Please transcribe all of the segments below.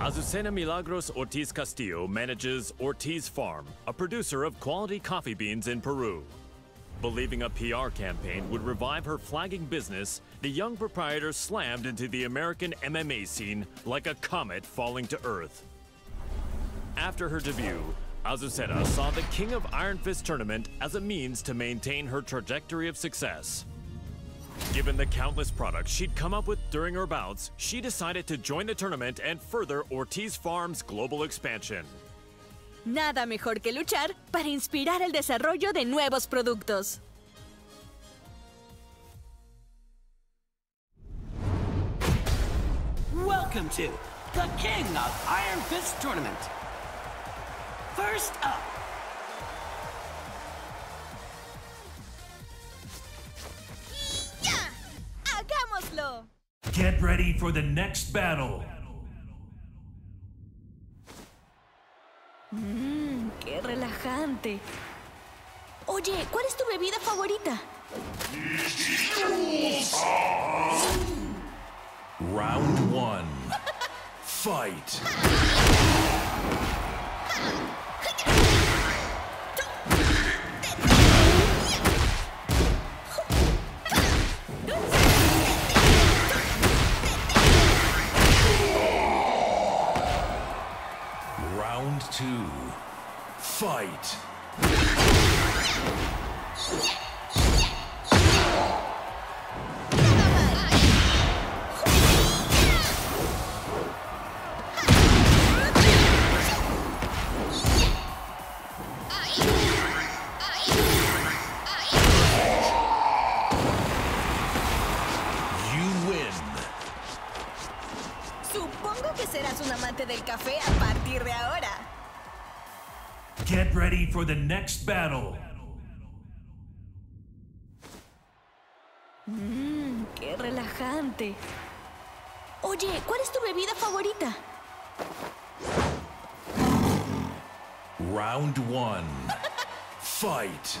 Azucena Milagros Ortiz Castillo manages Ortiz Farm, a producer of quality coffee beans in Peru. Believing a PR campaign would revive her flagging business, the young proprietor slammed into the American MMA scene like a comet falling to Earth. After her debut, Azucena saw the King of Iron Fist tournament as a means to maintain her trajectory of success. Given the countless products she'd come up with during her bouts, she decided to join the tournament and further Ortiz Farm's global expansion. Nada mejor que luchar para inspirar el desarrollo de nuevos productos. Welcome to the King of Iron Fist Tournament. First up, Get ready for the next battle. Mmm, qué relajante. Oye, ¿cuál es tu bebida favorita? Round one. Fight. Fight. Supongo que serás un amante del café a partir de ahora. Get ready for the next battle. Mmm, qué relajante. Oye, ¿cuál es tu bebida favorita? Round one. Fight.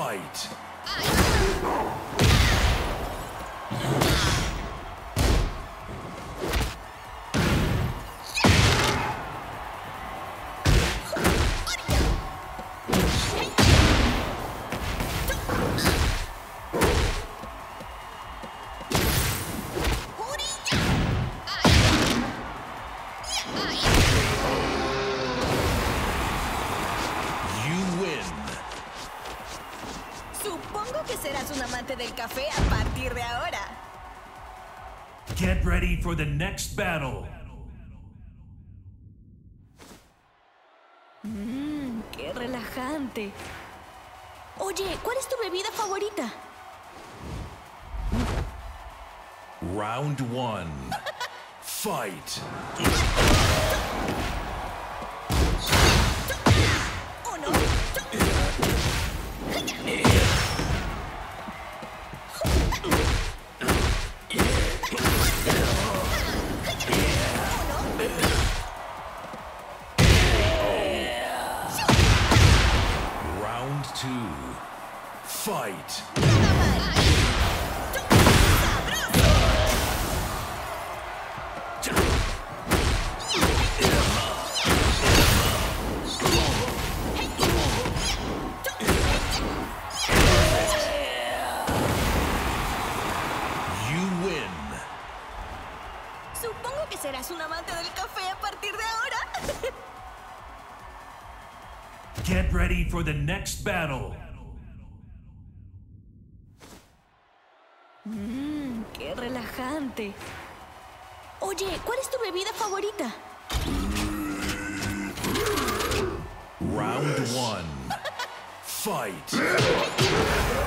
Fight. Supongo que serás un amante del café a partir de ahora. Get ready for the next battle. Mmm, qué relajante. Oye, ¿cuál es tu bebida favorita? Round one. Fight. ¿O no? Que serás un amante del café a partir de ahora. Get ready for the next battle. Mmm, qué relajante. Oye, ¿cuál es tu bebida favorita? Round one. Fight.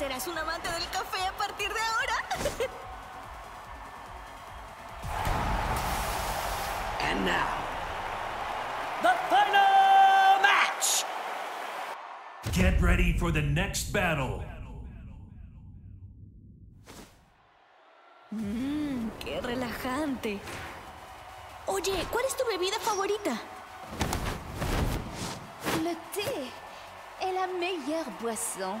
es un amante del café a partir de ahora. And now, the final match! Get ready for the next battle. Qué relajante. Oye, ¿cuál es tu bebida favorita? Le thé est la meilleure boisson.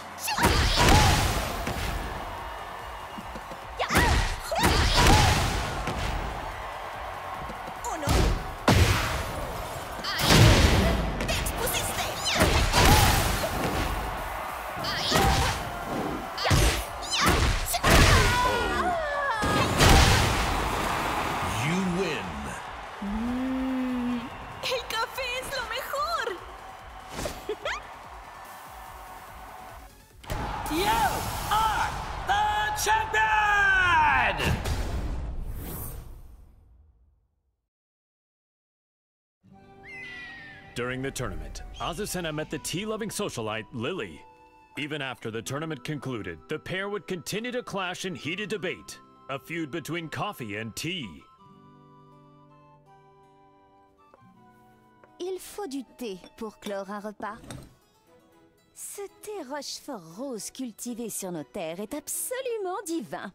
During the tournament, Azucena met the tea-loving socialite Lily. Even after the tournament concluded, the pair would continue to clash in heated debate, a feud between coffee and tea. Il faut du thé pour clore un repas. Ce thé Rochefort rose cultivé sur nos terres est absolument divin.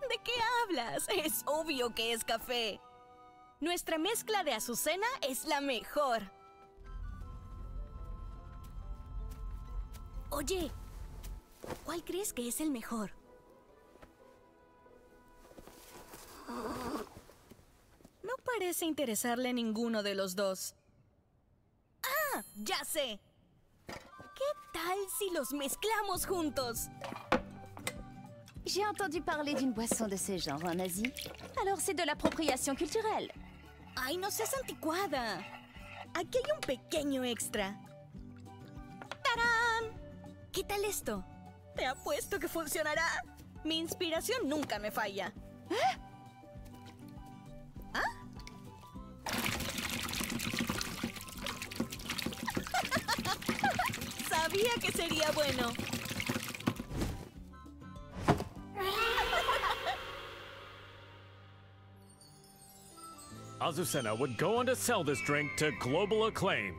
¿De qué hablas? Es obvio que es café. Nuestra mezcla de azucena es la mejor. Oye, ¿cuál crees que es el mejor? No parece interesarle ninguno de los dos. ¡Ah! ¡Ya sé! ¿Qué tal si los mezclamos juntos? J'ai entendu parler d'une boisson de ce genre en Asie. Alors c'est de l'appropriation culturelle. ¡Ay, no seas anticuada! Aquí hay un pequeño extra. ¡Tarán! ¿Qué tal esto? Te apuesto que funcionará. Mi inspiración nunca me falla. ¿Ah? Sabía que sería bueno. Azucena would go on to sell this drink to global acclaim.